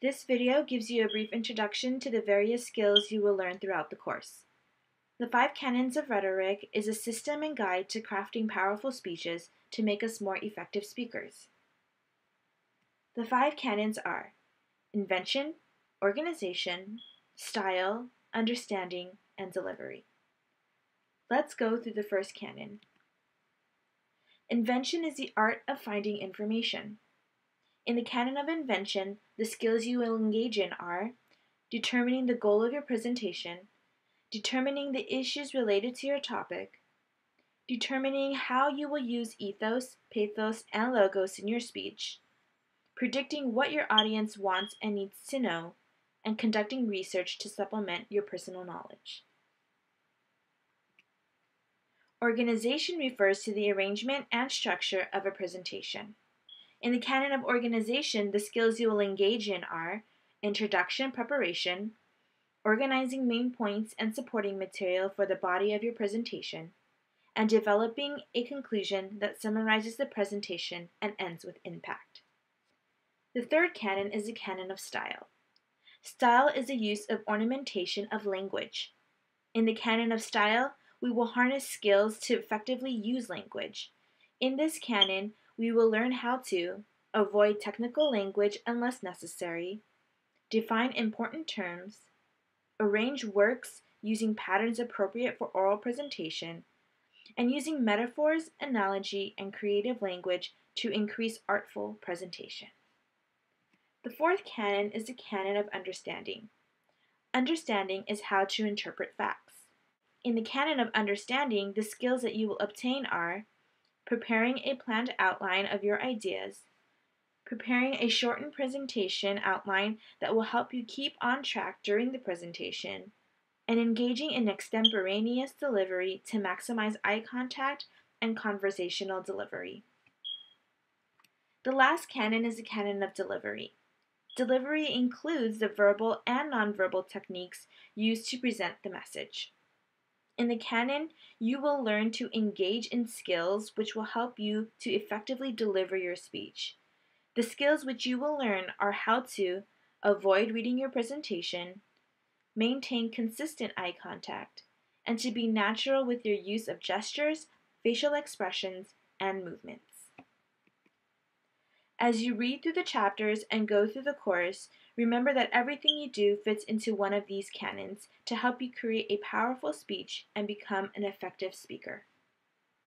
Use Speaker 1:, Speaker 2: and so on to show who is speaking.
Speaker 1: This video gives you a brief introduction to the various skills you will learn throughout the course. The Five Canons of Rhetoric is a system and guide to crafting powerful speeches to make us more effective speakers. The five canons are invention, organization, style, understanding, and delivery. Let's go through the first canon. Invention is the art of finding information. In the canon of invention, the skills you will engage in are determining the goal of your presentation, determining the issues related to your topic, determining how you will use ethos, pathos, and logos in your speech, predicting what your audience wants and needs to know, and conducting research to supplement your personal knowledge. Organization refers to the arrangement and structure of a presentation. In the canon of organization, the skills you will engage in are introduction preparation, organizing main points and supporting material for the body of your presentation, and developing a conclusion that summarizes the presentation and ends with impact. The third canon is the canon of style. Style is the use of ornamentation of language. In the canon of style, we will harness skills to effectively use language. In this canon, we will learn how to avoid technical language unless necessary, define important terms, arrange works using patterns appropriate for oral presentation, and using metaphors, analogy, and creative language to increase artful presentation. The fourth canon is the canon of understanding. Understanding is how to interpret facts. In the canon of understanding, the skills that you will obtain are preparing a planned outline of your ideas, preparing a shortened presentation outline that will help you keep on track during the presentation, and engaging in extemporaneous delivery to maximize eye contact and conversational delivery. The last canon is the canon of delivery. Delivery includes the verbal and nonverbal techniques used to present the message. In the canon, you will learn to engage in skills which will help you to effectively deliver your speech. The skills which you will learn are how to avoid reading your presentation, maintain consistent eye contact, and to be natural with your use of gestures, facial expressions, and movements. As you read through the chapters and go through the course, remember that everything you do fits into one of these canons to help you create a powerful speech and become an effective speaker.